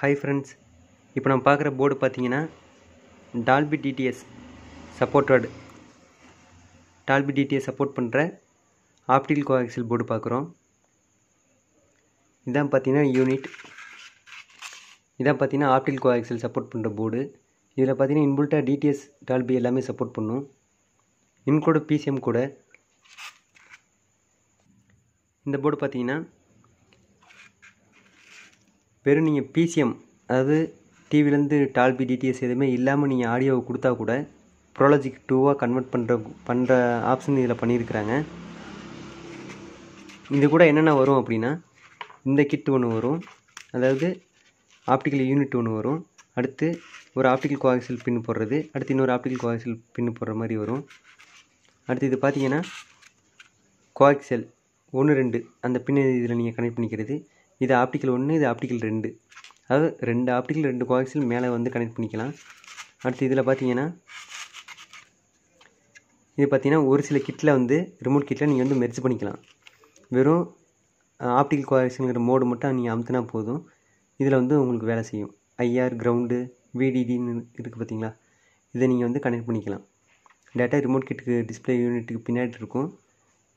Hi friends இப்போ நம்ம பார்க்குற போர்டு பார்த்தீங்கன்னா Dolby DTS supported Dolby DTS support பண்ணுற ஆப்டிகல் கோஆக்சில் போர்டு பார்க்குறோம். இதான் பார்த்தீங்கன்னா யூனிட் இதான் பார்த்தீங்கன்னா ஆப்டிகல் கோஆக்சில் சப்போர்ட் பண்ணுற போர்டு இதில் பார்த்தீங்கன்னா இன்புல்ட்டாக டிடிஎஸ் டால்பி எல்லாமே சப்போர்ட் பண்ணும். இன்கூட பிசிஎம் கூட இந்த போர்டு பார்த்தீங்கன்னா வெறும் நீங்கள் பிசிஎம் அதாவது டிவிலேருந்து டால்பி டிடிஎஸ் எதுவுமே இல்லாமல் நீங்கள் ஆடியோவை கொடுத்தா கூட ப்ரோலஜிக் டூவாக கன்வெர்ட் பண்ணுற பண்ணுற ஆப்ஷன் இதில் பண்ணியிருக்கிறாங்க இது கூட என்னென்ன வரும் அப்படின்னா இந்த கிட் ஒன்று வரும். அதாவது ஆப்டிக்கல் யூனிட் ஒன்று வரும். அடுத்து ஒரு ஆப்டிக்கல் கோஆக்சில் பின் போடுறது. அடுத்து இன்னொரு ஆப்டிக்கல் கோஆக்சில் பின் போடுற மாதிரி வரும். அடுத்து இது பார்த்தீங்கன்னா கோஆக்செல் ஒன்று ரெண்டு அந்த பின் இதில் நீங்கள் கனெக்ட் பண்ணிக்கிறது. இது ஆப்டிக்கல் ஒன்று இது ஆப்டிக்கல் ரெண்டு. அதாவது ரெண்டு ஆப்டிக்கல் ரெண்டு கோஆக்சில் மேலே வந்து கனெக்ட் பண்ணிக்கலாம். அடுத்து இதில் பார்த்தீங்கன்னா இது பார்த்தீங்கன்னா ஒரு சில கிட்டில் வந்து ரிமோட் கிட்டில் நீங்கள் வந்து மெர்ஜ் பண்ணிக்கலாம். வெறும் ஆப்டிக்கல் கோஆக்சில்ங்கிற மோடு மட்டும் நீங்கள் அமுத்தினா போதும். இதில் வந்து உங்களுக்கு வேலை செய்யும். ஐஆர் கிரவுண்டு விடிடின்னு இருக்குது பார்த்தீங்களா இதை நீங்கள் வந்து கனெக்ட் பண்ணிக்கலாம். டேட்டா ரிமோட் கிட்டுக்கு டிஸ்பிளே யூனிட்டுக்கு பின்னாடி இருக்கும்.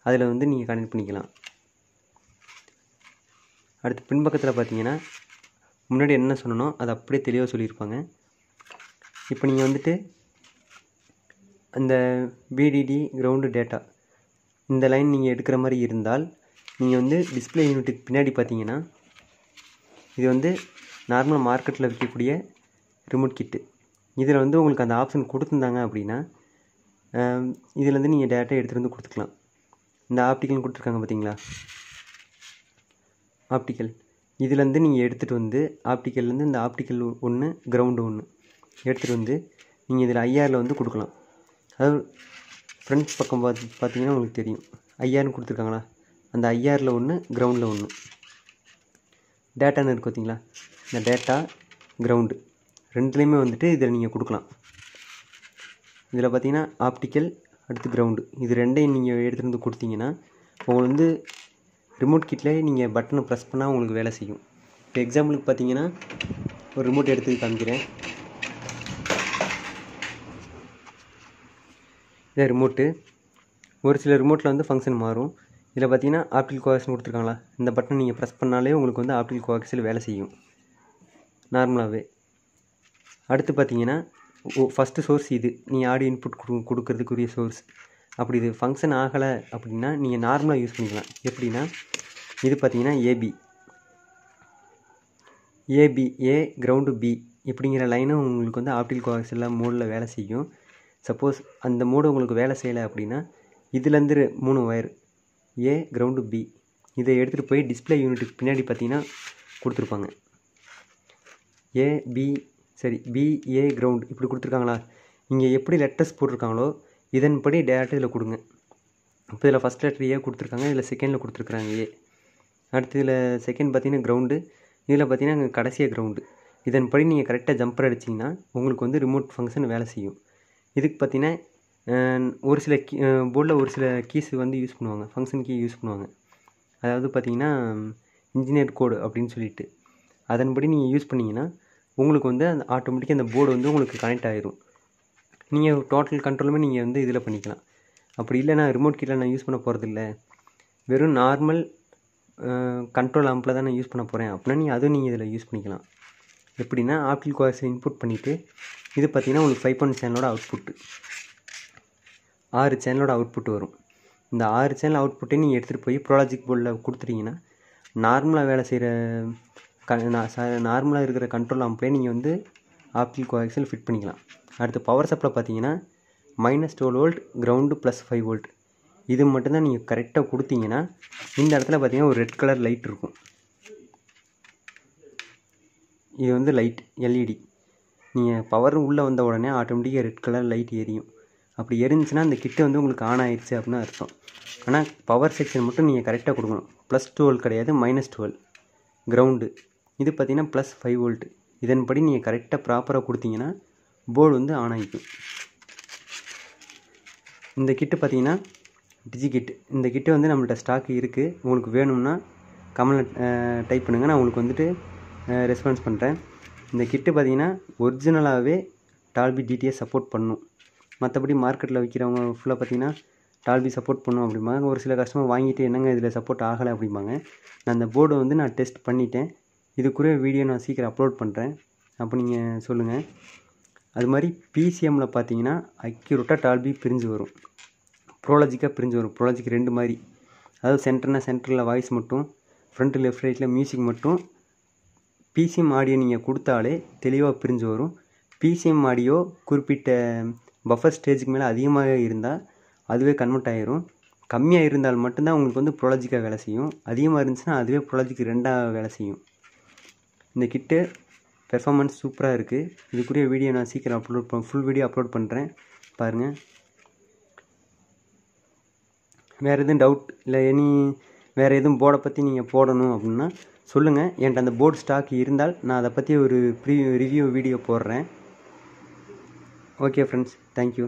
அதில் வந்து நீங்கள் கனெக்ட் பண்ணிக்கலாம். அடுத்து பின்பக்கத்தில் பார்த்தீங்கன்னா முன்னாடி என்ன சொல்லணும் அதை அப்படியே தெளிவாக சொல்லியிருப்பாங்க. இப்போ நீங்கள் வந்துட்டு அந்த பிடிடி கிரவுண்டு டேட்டா இந்த லைன் நீங்கள் எடுக்கிற மாதிரி இருந்தால் நீங்கள் வந்து டிஸ்பிளே யூனிட்டுக்கு பின்னாடி பார்த்தீங்கன்னா இது வந்து நார்மல் மார்க்கெட்டில் விற்கக்கூடிய ரிமோட் கிட்டு இதில் வந்து உங்களுக்கு அந்த ஆப்ஷன் கொடுத்துருந்தாங்க அப்படின்னா இதில் வந்து நீங்கள் டேட்டா எடுத்துகிட்டு வந்து கொடுத்துக்கலாம். இந்த ஆப்டிக்கல் கொடுத்துருக்காங்க பார்த்தீங்களா ஆப்டிக்கல் இதுலேருந்து நீங்கள் எடுத்துகிட்டு வந்து ஆப்டிக்கல்லேருந்து இந்த ஆப்டிக்கல் ஒன்று கிரவுண்டு ஒன்று எடுத்துகிட்டு வந்து நீங்கள் இதில் ஐஆரில் வந்து கொடுக்கலாம். அதாவது ஃப்ரண்ட் பக்கம் பார்த்து பார்த்தீங்கன்னா உங்களுக்கு தெரியும். ஐஆர்னு கொடுத்துருக்காங்களா? அந்த ஐஆரில் ஒன்று கிரவுண்டில் ஒன்று டேட்டான்னு இருக்குது பார்த்தீங்களா இந்த டேட்டா கிரவுண்டு ரெண்டுலேயுமே வந்துட்டு இதில் நீங்கள் கொடுக்கலாம். இதில் பார்த்தீங்கன்னா ஆப்டிக்கல் அடுத்து கிரவுண்டு இது ரெண்டையும் நீங்கள் எடுத்துகிட்டு வந்து கொடுத்தீங்கன்னா உங்களுக்கு வந்து ரிமோட் கிட்டில் நீங்கள் பட்டனை ப்ரெஸ் பண்ணால் உங்களுக்கு வேலை செய்யும். இப்போ எக்ஸாம்பிளுக்கு பார்த்தீங்கன்னா ஒரு ரிமோட் எடுத்து காமிக்கிறேன். இதான் ரிமோட்டு ஒரு சில ரிமோட்டில் வந்து ஃபங்க்ஷன் மாறும். இதில் பார்த்தீங்கன்னா ஆப்டிகல் கோஆக்சன் கொடுத்துருக்காங்களா? இந்த பட்டன் நீங்கள் ப்ரெஸ் பண்ணாலே உங்களுக்கு வந்து ஆப்டிகல் கோஆக்சில் வேலை செய்யும். நார்மலாகவே அடுத்து பார்த்தீங்கன்னா ஃபஸ்ட்டு சோர்ஸ் இது. நீங்கள் ஆடியோ இன்புட் கொடு கொடுக்கறதுக்குரிய சோர்ஸ் அப்படி இது ஃபங்க்ஷன் ஆகலை அப்படின்னா நீங்கள் நார்மலாக யூஸ் பண்ணிக்கலாம். எப்படின்னா இது பார்த்தீங்கன்னா A B A B A ground B இப்படிங்கிற லைனும் உங்களுக்கு வந்து ஆப்டிகல் கோஆக்சில் மோடில் வேலை செய்யும். சப்போஸ் அந்த மோடு உங்களுக்கு வேலை செய்யலை அப்படின்னா இதுலேருந்து மூணு ஒயர் ஏ கிரவுண்டு பி இதை எடுத்துகிட்டு போய் டிஸ்பிளே யூனிட்டுக்கு பின்னாடி பார்த்தீங்கன்னா கொடுத்துருப்பாங்க. ஏ பி சரி பி ஏ கிரவுண்ட் இப்படி கொடுத்துருக்காங்களா? இங்கே எப்படி லெட்டர்ஸ் போட்டிருக்காங்களோ இதன்படி டேரெக்டாக இதில் கொடுங்க. இப்போ இதில் ஃபஸ்ட் லெட்டர் ஏ கொடுத்துருக்காங்க இதில் செகண்டில் கொடுத்துருக்குறாங்க ஏ அடுத்து இதில் செகண்ட் பார்த்தீங்கன்னா கிரவுண்டு இதில் பார்த்தீங்கன்னா கடைசியாக கிரவுண்டு இதன்படி நீங்கள் கரெக்டாக ஜம்பர் அடிச்சிங்கன்னா உங்களுக்கு வந்து ரிமோட் ஃபங்க்ஷன் வேலை செய்யும். இதுக்கு பார்த்தீங்கன்னா ஒரு சில கீ போர்டில் ஒரு சில கீஸ் வந்து யூஸ் பண்ணுவாங்க. ஃபங்க்ஷன் கீ யூஸ் பண்ணுவாங்க. அதாவது பார்த்தீங்கன்னா இன்ஜினியர் கோடு அப்படின்னு சொல்லிட்டு. அதன்படி நீங்கள் யூஸ் பண்ணிங்கன்னா உங்களுக்கு வந்து அந்த ஆட்டோமேட்டிக்காக அந்த போர்டு வந்து உங்களுக்கு கனெக்ட் ஆகிரும் நீங்கள் டோட்டல் கண்ட்ரோலுமே நீங்கள் வந்து இதில் பண்ணிக்கலாம். அப்படி இல்லைனா ரிமோட் கீழே நான் யூஸ் பண்ண போகிறதில்ல வெறும் நார்மல் கண்ட்ரோல் ஆம்பில் தான் நான் யூஸ் பண்ண போகிறேன் அப்படின்னா நீங்கள் அதுவும் நீங்கள் இதில் யூஸ் பண்ணிக்கலாம். எப்படின்னா ஆப்டில் கோர்ஸ் இன்புட் பண்ணிவிட்டு இது பார்த்தீங்கன்னா உங்களுக்கு ஃபைவ் பாயிண்ட் சேனலோட அவுட்புட்டு ஆறு சேனலோட அவுட்புட் வரும். இந்த ஆறு சேனல் அவுட்புட்டே நீங்கள் எடுத்துகிட்டு போய் ப்ரோலாஜிக் போர்டில் கொடுத்துட்டீங்கன்னா நார்மலாக வேலை செய்கிற க நார்மலாக இருக்கிற கண்ட்ரோல் ஆம்ப்லேயே நீங்கள் வந்து ஆப்டில் கோஆக்சல் ஃபிட் பண்ணிக்கலாம். அடுத்து பவர் சப்ளை பார்த்தீங்கன்னா minus twelve volt ground plus five volt இது மட்டும்தான் நீங்கள் கரெக்டாக கொடுத்தீங்கன்னா இந்த இடத்துல பார்த்தீங்கன்னா ஒரு ரெட் கலர் லைட் இருக்கும். இது வந்து லைட் எல்இடி நீங்கள் பவர் உள்ளே வந்த உடனே ஆட்டோமேட்டிக்காக ரெட் கலர் லைட் எரியும். அப்படி எரிஞ்சுன்னா அந்த கிட்டு வந்து உங்களுக்கு ஆன் ஆயிடுச்சு அப்படின்னு அர்த்தம். ஆனால் பவர் செக்ஷன் மட்டும் நீங்கள் கரெக்டாக கொடுக்கணும். ப்ளஸ் டுவெல் கிடையாது மைனஸ் டுவெல் கிரவுண்டு இது பார்த்தீங்கன்னா ப்ளஸ் ஃபைவ் வோல்ட்டு இதன்படி நீங்கள் கரெக்டாக ப்ராப்பராக கொடுத்தீங்கன்னா போர்டு வந்து ஆன் ஆகிக்கும் இந்த கிட்டு பார்த்தீங்கன்னா டிஜி கிட்டு இந்த கிட்டு வந்து நம்மள்ட்ட ஸ்டாக் இருக்குது உங்களுக்கு வேணும்னா கமெண்டில் டைப் பண்ணுங்கள் நான் உங்களுக்கு வந்துட்டு ரெஸ்பான்ஸ் பண்ணுறேன் இந்த கிட்டு பார்த்தீங்கன்னா ஒரிஜினலாகவே டால்பி டிடிஎஸ் சப்போர்ட் பண்ணும். மற்றபடி மார்க்கெட்டில் விற்கிறவங்க ஃபுல்லாக பார்த்தீங்கன்னா டால்பி சப்போர்ட் பண்ணும் அப்படிம்பாங்க. ஒரு சில கஸ்டமர் வாங்கிட்டு என்னங்க இதில் சப்போர்ட் ஆகலை அப்படிம்பாங்க. நான் அந்த போர்டை வந்து நான் டெஸ்ட் பண்ணிட்டேன். இதுக்குரிய வீடியோ நான் சீக்கிரம் அப்லோட் பண்ணுறேன் அப்போ நீங்கள் சொல்லுங்கள் அது மாதிரி பிசிஎம்மில் பார்த்தீங்கன்னா அக்யூரேட்டாக டால்பி பிரிஞ்சு வரும். ப்ரோலஜிக்காக பிரிஞ்சு வரும். ப்ரோலஜிக் ரெண்டு மாதிரி. அதாவது சென்டர்னா சென்டரில் வாய்ஸ் மட்டும் ஃப்ரண்ட் லெஃப்ட் ரைட்டில் மியூசிக் மட்டும். பிசிஎம் ஆடியோ நீங்கள் கொடுத்தாலே தெளிவாக பிரிஞ்சு வரும். பிசிஎம் ஆடியோ குறிப்பிட்ட பஃபர் ஸ்டேஜுக்கு மேலே அதிகமாக இருந்தால் அதுவே கன்வெர்ட் ஆகிரும் கம்மியாக இருந்தால் மட்டும்தான் உங்களுக்கு வந்து ப்ரோலஜிக்காக வேலை செய்யும். அதிகமாக இருந்துச்சுன்னா அதுவே ப்ரோலஜிக்கு ரெண்டாக வேலை செய்யும். இந்த கிட்டு பெர்ஃபார்மன்ஸ் சூப்பராக இருக்குது இதுக்குரிய வீடியோ நான் சீக்கிரம் அப்லோட் பண்ண ஃபுல் வீடியோ அப்லோட் பண்ணுறேன் பாருங்கள் வேறு எதுவும் டவுட் இல்லை எனி வேறு எதுவும் போர்டை பற்றி நீங்கள் போடணும் அப்படின்னா சொல்லுங்கள் என்கிட்ட அந்த போர்டு ஸ்டாக் இருந்தால் நான் அதை பற்றி ஒரு ப்ரீ ரிவ்யூ வீடியோ போடுறேன். Okay friends thank you